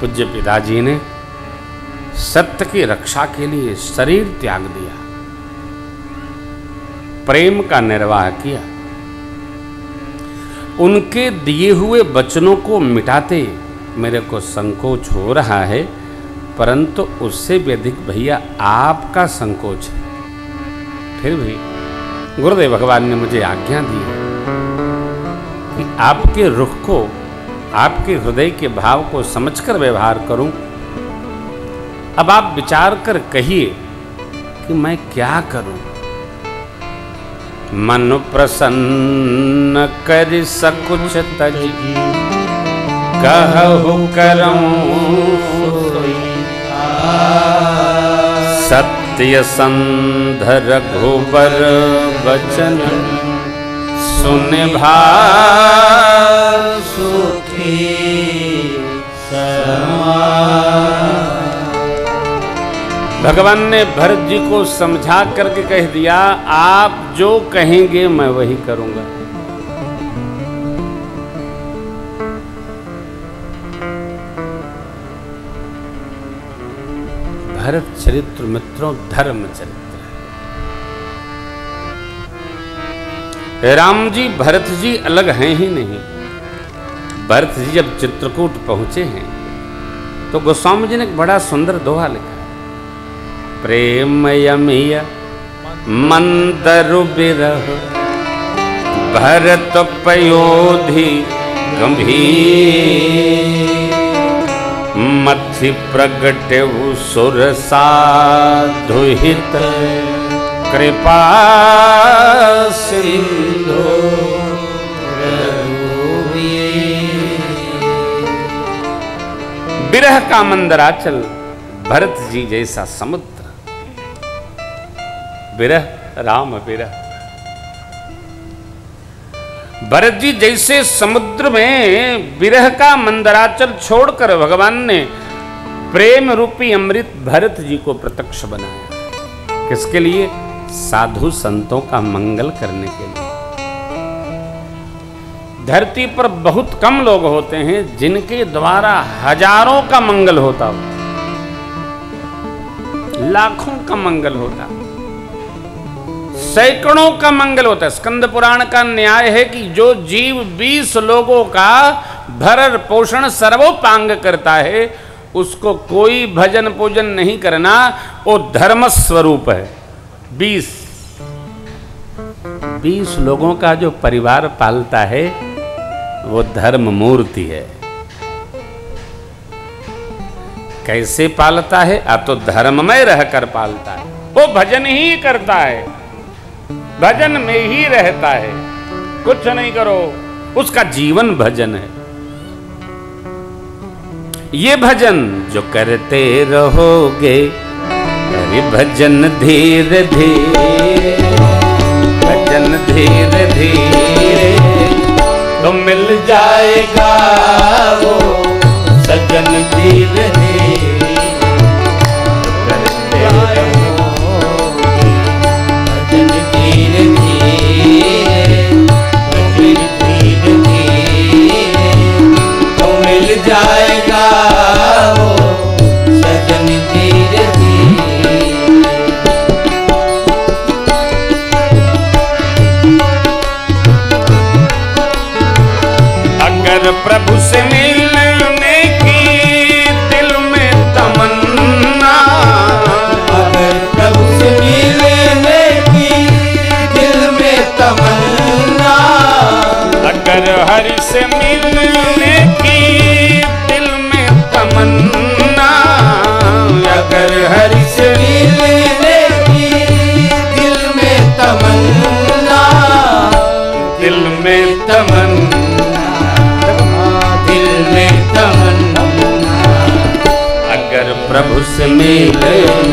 पूज्य पिताजी ने सत्य की रक्षा के लिए शरीर त्याग दिया, प्रेम का निर्वाह किया। उनके दिए हुए वचनों को मिटाते मेरे को संकोच हो रहा है, परंतु उससे भी अधिक भैया आपका संकोच है। फिर भी गुरुदेव भगवान ने मुझे आज्ञा दी है कि आपके रुख को आपके हृदय के भाव को समझकर व्यवहार करूँ? अब आप विचार कर कहिए कि मैं क्या करूँ? मन प्रसन्न कर सकुच तज। कहु सत्य संधर घोबर वचन। सुन भा सुखी भगवान ने भरत जी को समझा करके कह दिया आप जो कहेंगे मैं वही करूँगा। भरत चरित्र मित्रों धर्म चरित्र। राम जी भरत जी अलग हैं ही नहीं। भरत जी जब चित्रकूट पहुँचे हैं तो गोस्वामी जी ने एक बड़ा सुंदर दोहा लिखा। प्रेमयमिय मंदरु बिरह, भरत पयोधि गंभीर मथि प्रगट सुर साधुहित। कृपा सिंधु बिरह का मंदराचल भरत जी जैसा समुद्र। विरह राम विरह भरत जी जैसे समुद्र में विरह का मंदराचल छोड़कर भगवान ने प्रेम रूपी अमृत भरत जी को प्रत्यक्ष बनाया। किसके लिए? साधु संतों का मंगल करने के लिए। धरती पर बहुत कम लोग होते हैं जिनके द्वारा हज़ारों का मंगल होता हो। लाखों का मंगल होता। सैकड़ों का मंगल होता। है स्कंद पुराण का न्याय है कि जो जीव बीस लोगों का भरण पोषण सर्वोपांग करता है, उसको कोई भजन पूजन नहीं करना, वो धर्म स्वरूप है। बीस बीस लोगों का जो परिवार पालता है, वो धर्म मूर्ति है। कैसे पालता है? आ तो धर्म में रहकर पालता है। वो भजन ही करता है। भजन में ही रहता है। कुछ नहीं करो, उसका जीवन भजन है। ये भजन जो करते रहोगे भजन धीरे धीरे भजन धीरे धीरे तो मिल जाएगा वो सजन धीरे धीरे प्रभु से मिलने की दिल में तमन्ना। अगर प्रभु से मिलने की दिल में तमन्ना। अगर हरि से मिलने की प्रभु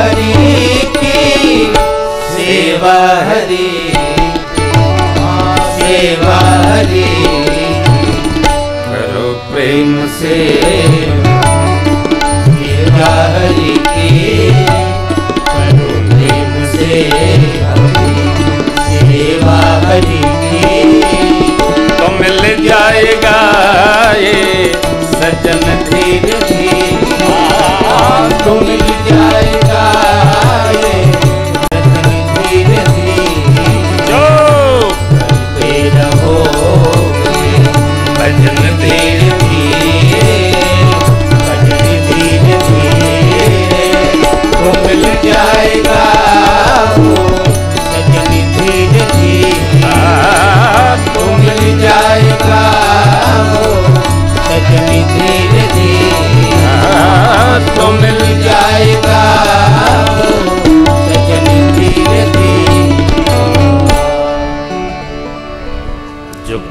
हरि की सेवा हरि। हाँ, सेवा हरि। करो प्रेम से। सेवा हरि की। करो प्रेम से। सेवा हरि की। तो मिल जाएगा ये सजन धीरे धीरे तो मिल जाएगा।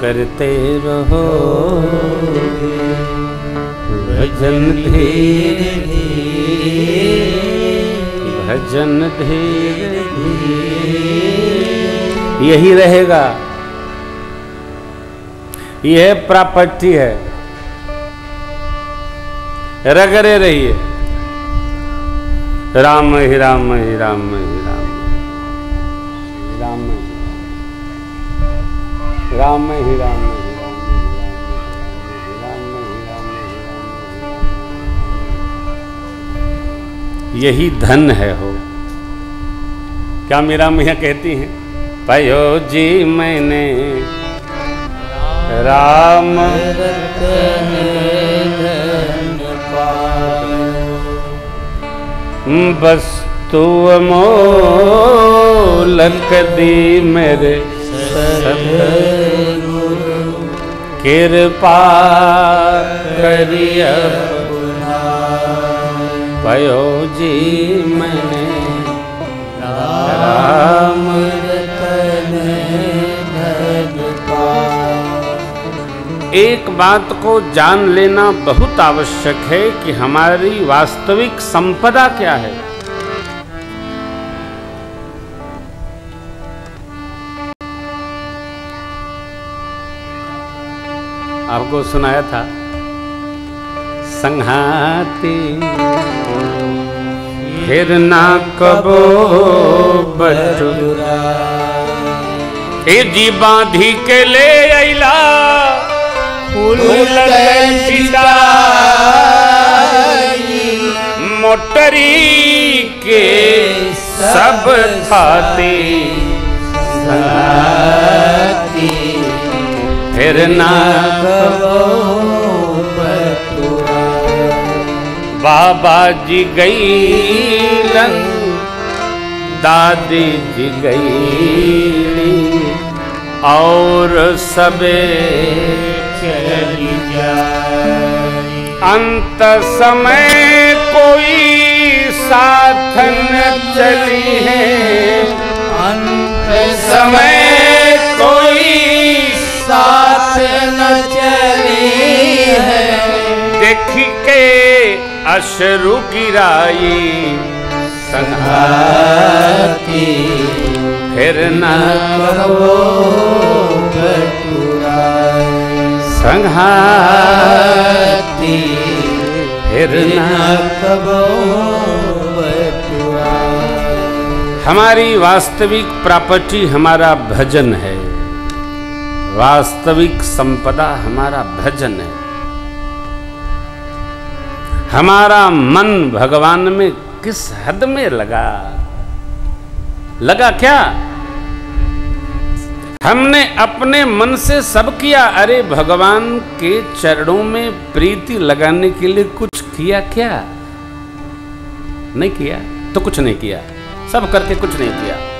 करते रहो। भजन धीरे भजन धीरे यही रहेगा। यह प्रॉपर्टी है। रगड़े रहिए। राम ही राम ही राम ही। राम ही राम ही राम यही धन है हो क्या मेरा मैया कहती हैं पयो जी मैंने राम वस्तु मोलक दी मेरे कृपा करिय पयो जी मैंने राम एक बात को जान लेना बहुत आवश्यक है कि हमारी वास्तविक संपदा क्या है? आपको सुनाया था। संहाती फिर ना कबो जी बांधी के ले अला मोटरी के सब खाती। फिर ना बाबा जी गई दादी जी गई और सबे चली अंत समय कोई साथ न चली है। के अश्रु गिराई। संघाती फिर न बटुराए संघाती फिर न हमारी वास्तविक प्रॉपर्टी हमारा भजन है। वास्तविक संपदा हमारा भजन है। हमारा मन भगवान में किस हद में लगा? लगा क्या? हमने अपने मन से सब किया। अरे भगवान के चरणों में प्रीति लगाने के लिए कुछ किया क्या? नहीं किया तो कुछ नहीं किया। सब करके कुछ नहीं किया।